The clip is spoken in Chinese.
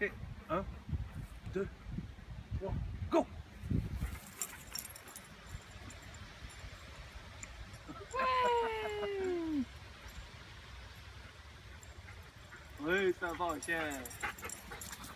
嘿，un, go 喂，大抱歉。